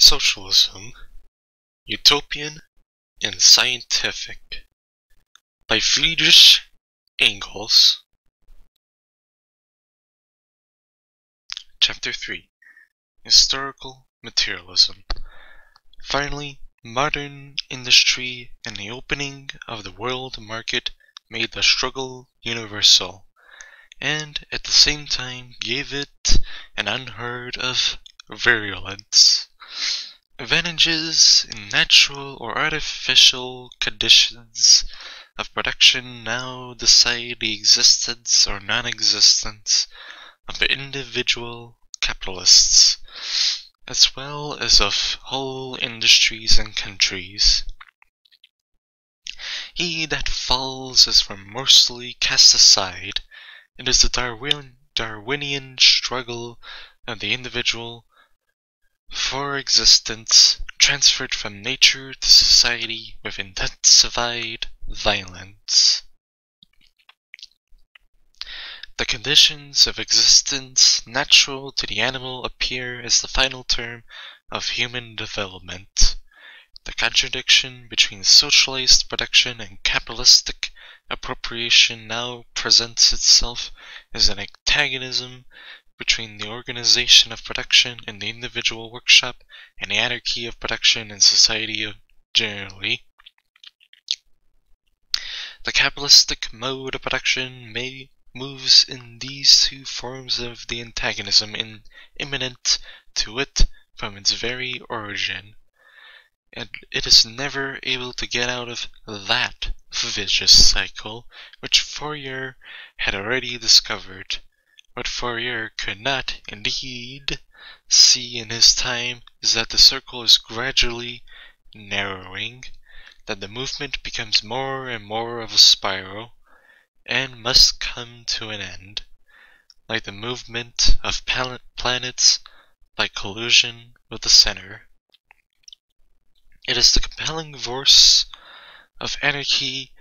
Socialism Utopian and Scientific. By Friedrich Engels. Chapter 3 Historical Materialism. Finally, modern industry and the opening of the world market made the struggle universal, and at the same time gave it an unheard of virulence. Advantages in natural or artificial conditions of production now decide the existence or non-existence of the individual capitalists, as well as of whole industries and countries. He that falls is remorselessly cast aside. It is the Darwin, Darwinian struggle of the individual for existence transferred from nature to society with intensified violence. The conditions of existence natural to the animal appear as the final term of human development. The contradiction between socialized production and capitalistic appropriation now presents itself as an antagonism between the organization of production in the individual workshop and the anarchy of production in society generally. The capitalistic mode of production may moves in these two forms of the antagonism in immanent to it from its very origin, and it is never able to get out of that vicious cycle which Fourier had already discovered. What Fourier could not, indeed, see in his time is that the circle is gradually narrowing, that the movement becomes more and more of a spiral, and must come to an end, like the movement of planets by collision with the center. It is the compelling force of anarchy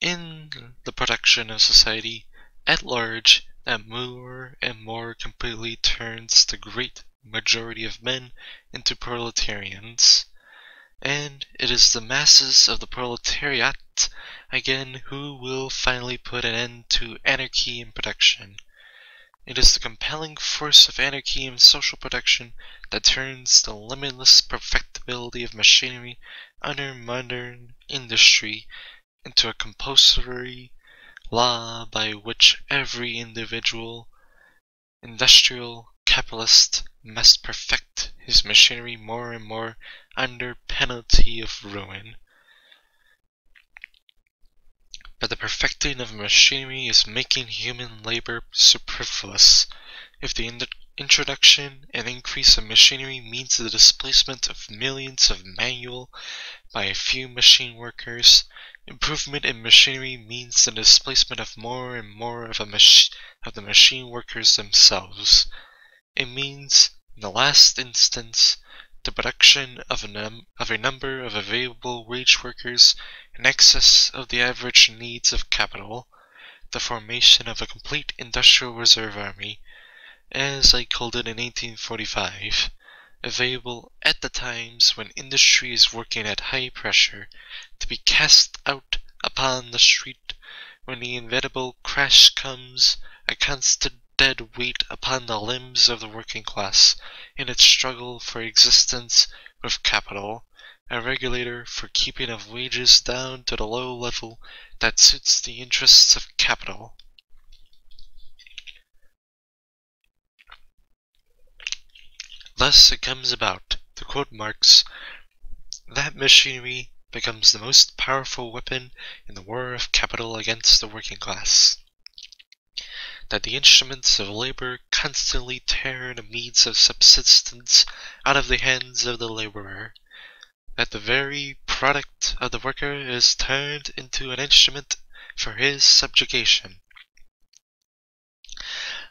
in the production of society at large that more and more completely turns the great majority of men into proletarians. And it is the masses of the proletariat, again, who will finally put an end to anarchy in production. It is the compelling force of anarchy in social production that turns the limitless perfectibility of machinery under modern industry into a compulsory law by which every individual industrial capitalist must perfect his machinery more and more under penalty of ruin. But the perfecting of machinery is making human labor superfluous. If the in introduction and increase of machinery means the displacement of millions of manual by a few machine workers, Improvement in machinery means the displacement of more and more of, of the machine workers themselves. It means, in the last instance, the production of a, of a number of available wage workers in excess of the average needs of capital, the formation of a complete industrial reserve army, as I called it in 1845, available at the times when industry is working at high pressure, to be cast out upon the street when the inevitable crash comes, a constant dead weight upon the limbs of the working class in its struggle for existence with capital, a regulator for keeping of wages down to the low level that suits the interests of capital. Thus it comes about, to quote Marx, that machinery becomes the most powerful weapon in the war of capital against the working class. That the instruments of labor constantly tear the means of subsistence out of the hands of the laborer. That the very product of the worker is turned into an instrument for his subjugation.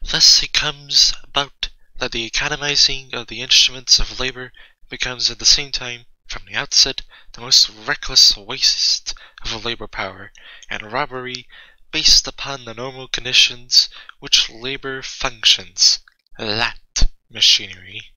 Thus it comes about that the economizing of the instruments of labor becomes at the same time, from the outset, the most reckless waste of labor power, and robbery based upon the normal conditions which labor functions, that machinery.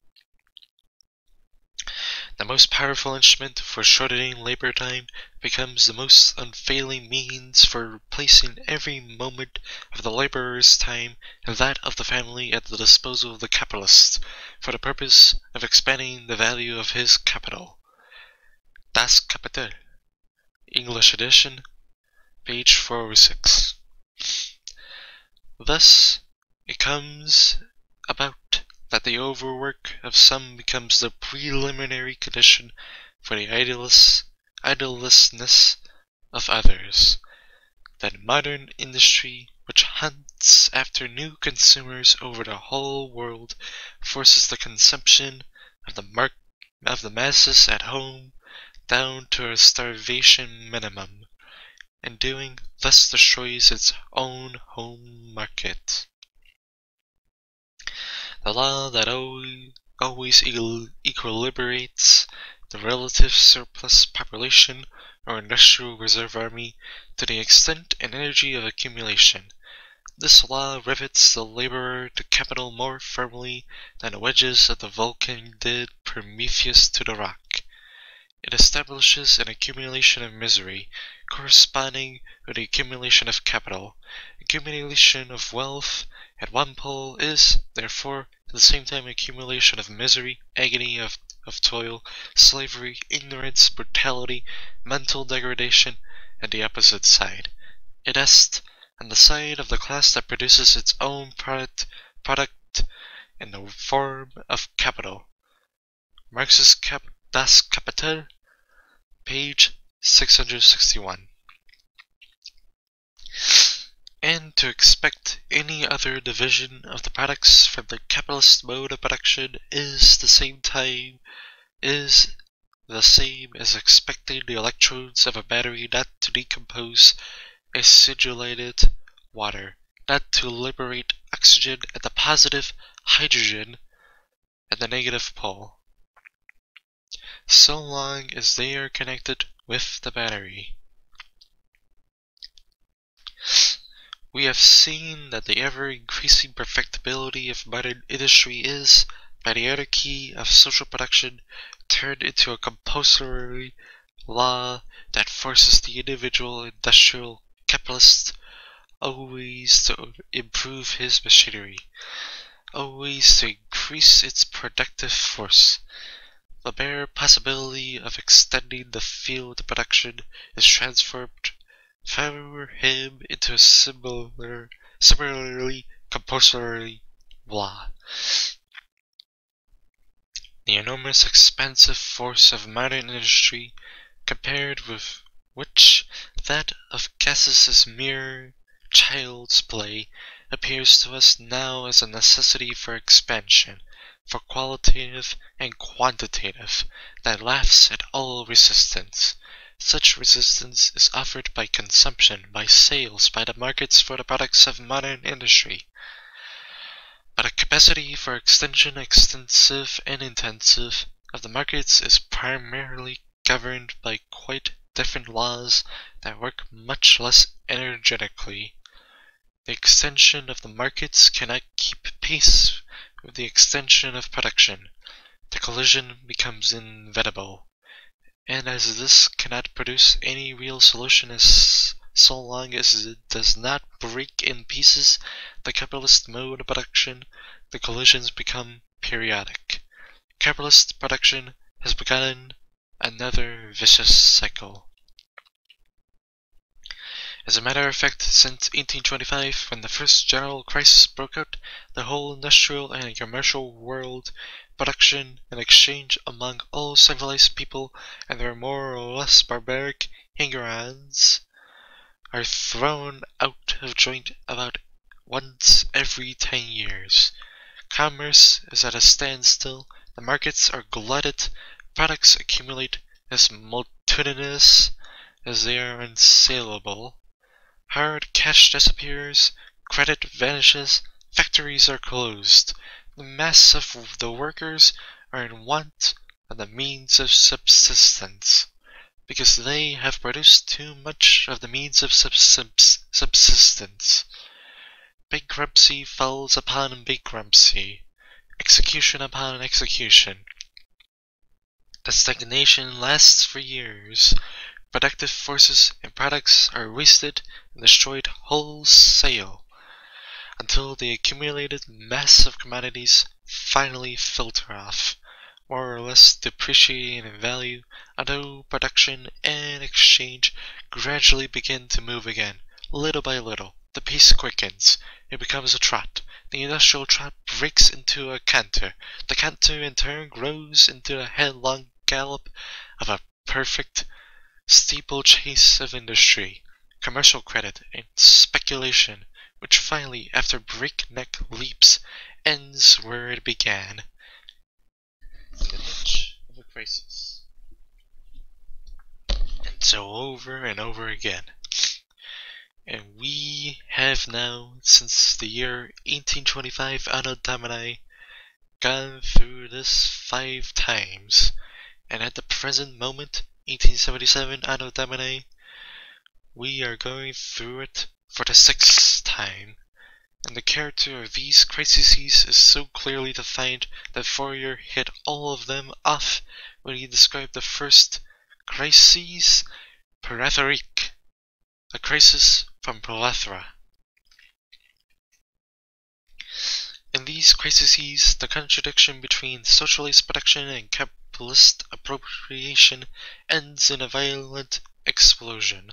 The most powerful instrument for shortening labor time becomes the most unfailing means for replacing every moment of the laborer's time and that of the family at the disposal of the capitalist for the purpose of expanding the value of his capital. Das Kapital, English edition, page 406. Thus, it comes about that the overwork of some becomes the preliminary condition for the idless, idlelessness of others. That modern industry, which hunts after new consumers over the whole world, forces the consumption of the mark of the masses at home down to a starvation minimum, and doing thus destroys its own home market. The law that always, equilibrates the relative surplus population or industrial reserve army to the extent and energy of accumulation. This law rivets the laborer to capital more firmly than the wedges of the Vulcan did Prometheus to the rock. It establishes an accumulation of misery corresponding with the accumulation of capital. Accumulation of wealth at one pole is, therefore, at the same time accumulation of misery, agony of, of toil, slavery, ignorance, brutality, mental degradation at the opposite side. It est on the side of the class that produces its own product, product in the form of capital. Marx's cap Das Kapital, page 661. And to expect any other division of the products from the capitalist mode of production is the same time is the same as expecting the electrodes of a battery not to decompose acidulated water, not to liberate oxygen at the positive, hydrogen at the negative pole so long as they are connected with the battery. We have seen that the ever-increasing perfectibility of modern industry is, by the anarchy of social production, turned into a compulsory law that forces the individual industrial capitalist always to improve his machinery, always to increase its productive force, the bare possibility of extending the field of production is transformed for him into a similar, similarly compulsory law. The enormous expansive force of modern industry, compared with which that of gases is mere child's play, appears to us now as a necessity for expansion for qualitative and quantitative that laughs at all resistance. Such resistance is offered by consumption, by sales, by the markets for the products of modern industry. But a capacity for extension, extensive and intensive, of the markets is primarily governed by quite different laws that work much less energetically. The extension of the markets cannot keep pace with the extension of production, the collision becomes inevitable, and as this cannot produce any real solution so long as it does not break in pieces the capitalist mode of production, the collisions become periodic. Capitalist production has begun another vicious cycle. As a matter of fact, since 1825, when the first general crisis broke out, the whole industrial and commercial world, production and exchange among all civilized people and their more or less barbaric hangers are thrown out of joint about once every ten years. Commerce is at a standstill, the markets are glutted, products accumulate as multitudinous as they are unsaleable. Hard cash disappears, credit vanishes, factories are closed. The mass of the workers are in want of the means of subsistence, because they have produced too much of the means of subsistence. Bankruptcy falls upon bankruptcy, execution upon execution. The stagnation lasts for years. Productive forces and products are wasted and destroyed wholesale until the accumulated mass of commodities finally filter off, more or less depreciating in value until production and exchange gradually begin to move again, little by little. The pace quickens. It becomes a trot. The industrial trot breaks into a canter. The canter in turn grows into the headlong gallop of a perfect steeplechase of industry, commercial credit, and speculation, which finally, after breakneck leaps, ends where it began. The niche of a crisis. And so over and over again. And we have now, since the year 1825 Anno Domini, gone through this five times. And at the present moment, 1877 Anno Domini, we are going through it for the sixth time. And the character of these crises is so clearly defined that Fourier hit all of them off when he described the first crises parathorique, a crisis from Plethora. In these crises, the contradiction between socialist production and capitalist appropriation ends in a violent explosion.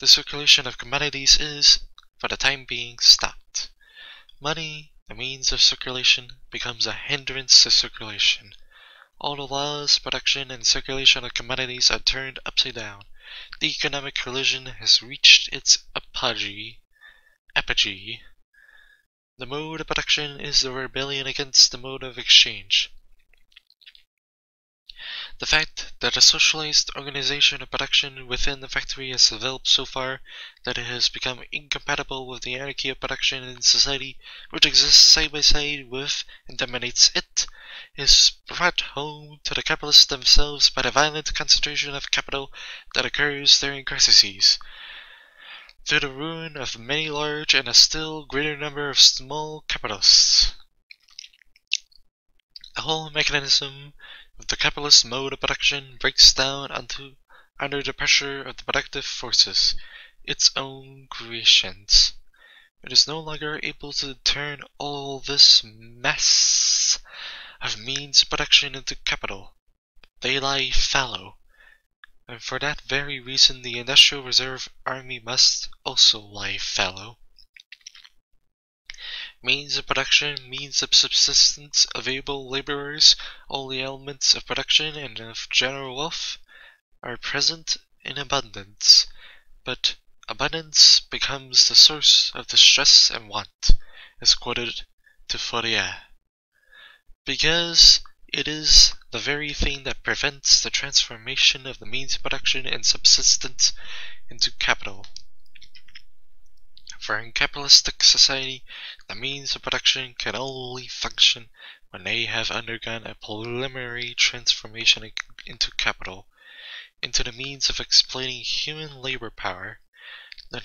The circulation of commodities is, for the time being, stopped. Money, the means of circulation, becomes a hindrance to circulation. All the laws, production, and circulation of commodities are turned upside down. The economic collision has reached its apogee. apogee. The mode of production is the rebellion against the mode of exchange. The fact that a socialized organization of production within the factory has developed so far that it has become incompatible with the anarchy of production in society which exists side by side with and dominates it is brought home to the capitalists themselves by the violent concentration of capital that occurs during crises, Through the ruin of many large and a still greater number of small capitalists. The whole mechanism the capitalist mode of production breaks down under the pressure of the productive forces, its own creations. It is no longer able to turn all this mass of means of production into capital. They lie fallow, and for that very reason the Industrial Reserve Army must also lie fallow. Means of production, means of subsistence, available laborers, all the elements of production and of general wealth are present in abundance, but abundance becomes the source of distress and want, as quoted to Fourier because it is the very thing that prevents the transformation of the means of production and subsistence into capital. For in capitalistic society, the means of production can only function when they have undergone a preliminary transformation into capital, into the means of exploiting human labor power. The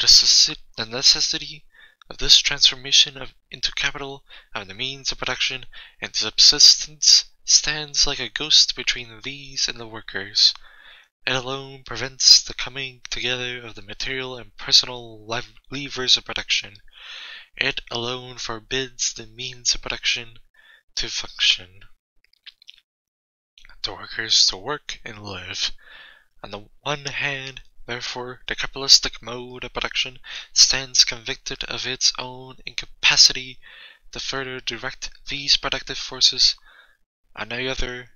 necessity of this transformation of, into capital of the means of production and subsistence stands like a ghost between these and the workers. It alone prevents the coming together of the material and personal levers of production. It alone forbids the means of production to function. The workers to work and live. On the one hand, Therefore, the capitalistic mode of production stands convicted of its own incapacity to further direct these productive forces. On the other,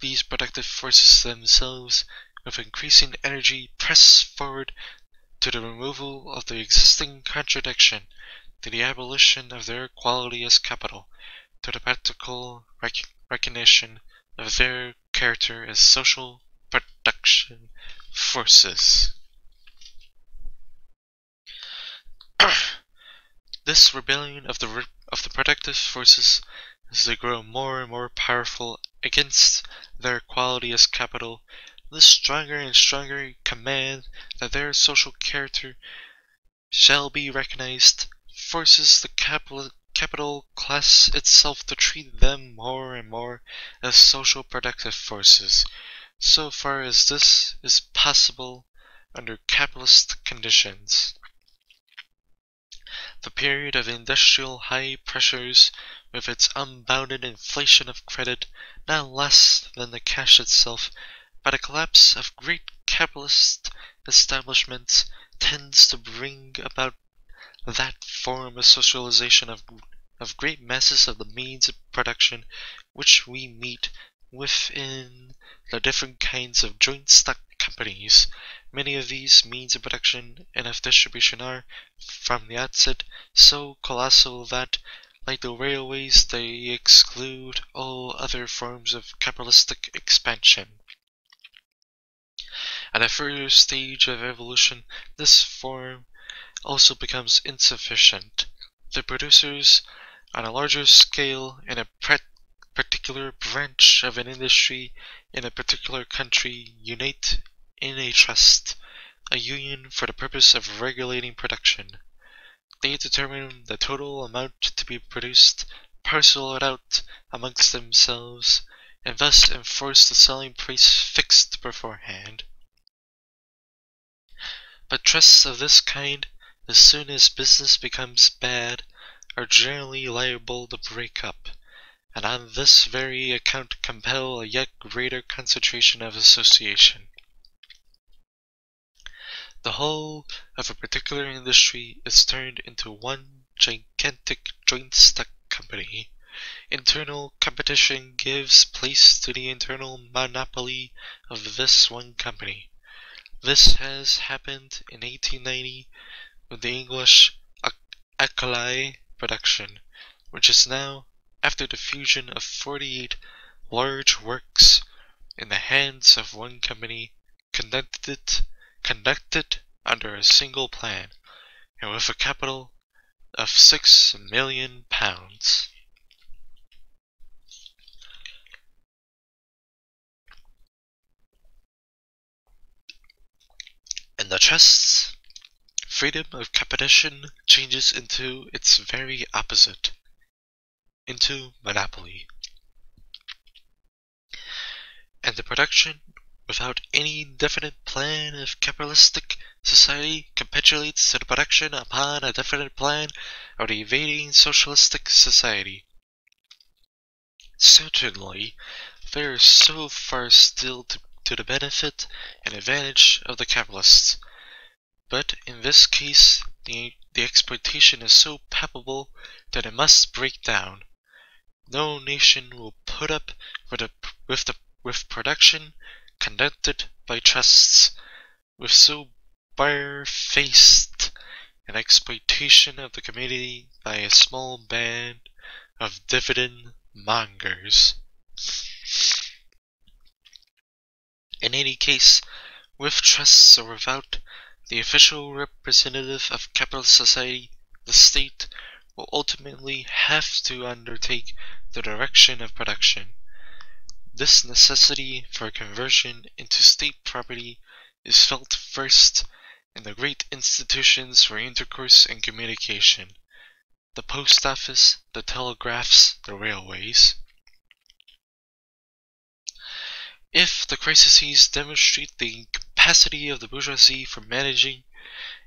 these productive forces themselves, with increasing energy, press forward to the removal of the existing contradiction, to the abolition of their quality as capital, to the practical rec recognition of their character as social production forces. this rebellion of the of the productive forces as they grow more and more powerful against their quality as capital, this stronger and stronger command that their social character shall be recognized forces the capital capital class itself to treat them more and more as social productive forces, so far as this is possible under capitalist conditions. The period of industrial high pressures, with its unbounded inflation of credit, not less than the cash itself, by the collapse of great capitalist establishments, tends to bring about that form of socialization of, of great masses of the means of production which we meet with in the different kinds of joint stock companies. Many of these means of production and of distribution are, from the outset, so colossal that, like the railways, they exclude all other forms of capitalistic expansion. At a further stage of evolution, this form also becomes insufficient. The producers, on a larger scale, in a particular branch of an industry in a particular country, unite in a trust, a union for the purpose of regulating production. They determine the total amount to be produced, parcel it out amongst themselves, and thus enforce the selling price fixed beforehand. But trusts of this kind as soon as business becomes bad, are generally liable to break up, and on this very account compel a yet greater concentration of association. The whole of a particular industry is turned into one gigantic joint stock company. Internal competition gives place to the internal monopoly of this one company. This has happened in 1890 with the English Alkali production, which is now, after the fusion of 48 large works in the hands of one company, conducted, conducted under a single plan, and with a capital of six million pounds. The trusts freedom of competition changes into its very opposite, into monopoly. And the production, without any definite plan of capitalistic society, capitulates to the production upon a definite plan of the evading socialistic society. Certainly, there is so far still to, to the benefit and advantage of the capitalists but in this case, the, the exploitation is so palpable that it must break down. No nation will put up with, a, with, the, with production conducted by trusts, with so barefaced an exploitation of the community by a small band of dividend mongers. In any case, with trusts or without, the official representative of capital society, the state, will ultimately have to undertake the direction of production. This necessity for conversion into state property is felt first in the great institutions for intercourse and communication, the post office, the telegraphs, the railways. If the crises demonstrate the capacity of the bourgeoisie for managing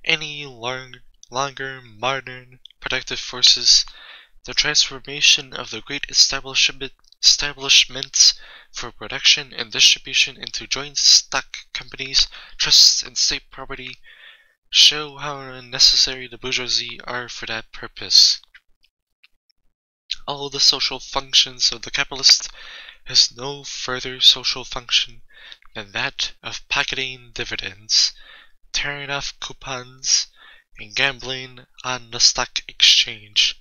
any long, longer modern productive forces, the transformation of the great establishment, establishments for production and distribution into joint stock companies, trusts, and state property show how unnecessary the bourgeoisie are for that purpose. All the social functions of the capitalist has no further social function than that of pocketing dividends, tearing off coupons, and gambling on the stock exchange,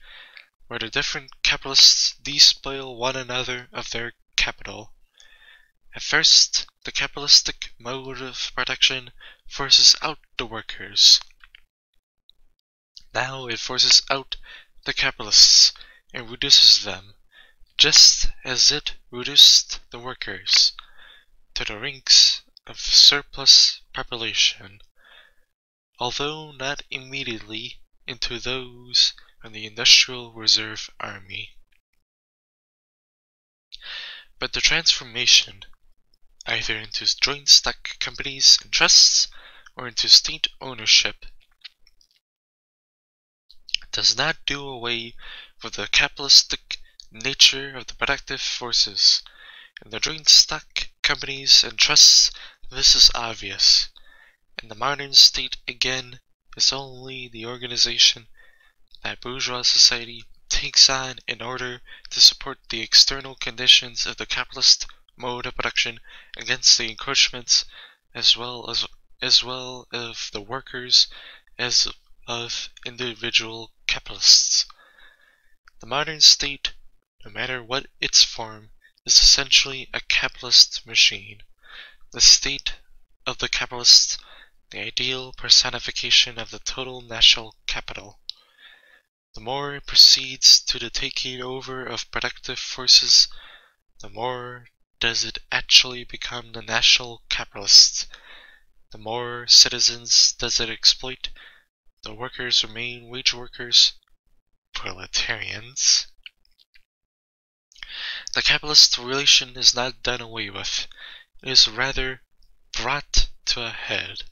where the different capitalists despoil one another of their capital. At first, the capitalistic mode of production forces out the workers. Now it forces out the capitalists and reduces them, just as it reduced the workers to the ranks of surplus population, although not immediately into those of the Industrial Reserve Army. But the transformation, either into joint stock companies and trusts or into state ownership, does not do away with the capitalistic nature of the productive forces. In the joint stock companies and trusts, this is obvious. In the modern state, again, is only the organization that bourgeois society takes on in order to support the external conditions of the capitalist mode of production against the encroachments as well as as well of the workers as of individual capitalists. The modern state, no matter what its form, is essentially a capitalist machine. The state of the capitalists, the ideal personification of the total national capital. The more it proceeds to the taking over of productive forces, the more does it actually become the national capitalist. The more citizens does it exploit, the workers remain wage workers, proletarians. The capitalist relation is not done away with, it is rather brought to a head.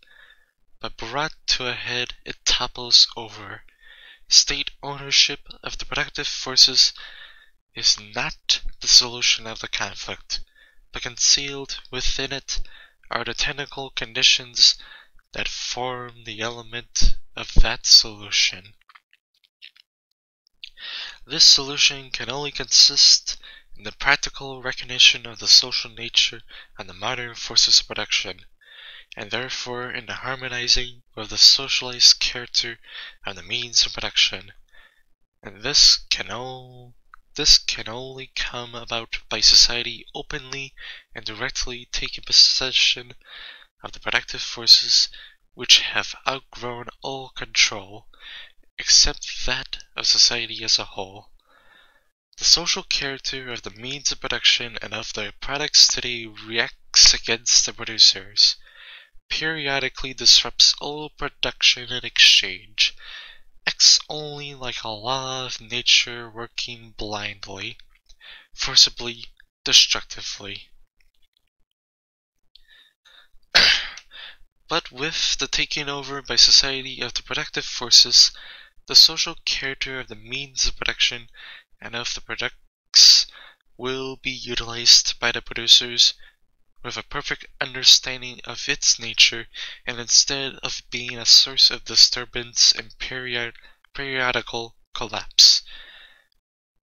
But brought to a head, it topples over. State ownership of the productive forces is not the solution of the conflict, but concealed within it are the technical conditions that form the element of that solution. This solution can only consist in the practical recognition of the social nature and the modern forces of production, and therefore in the harmonizing with the socialized character of the means of production. And this can, o- this can only come about by society openly and directly taking possession of the productive forces which have outgrown all control, except that of society as a whole. The social character of the means of production and of the products today reacts against the producers, periodically disrupts all production and exchange, acts only like a law of nature working blindly, forcibly, destructively. But with the taking over by society of the productive forces, the social character of the means of production and of the products will be utilized by the producers with a perfect understanding of its nature, and instead of being a source of disturbance and period, periodical collapse,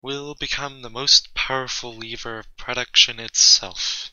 will become the most powerful lever of production itself.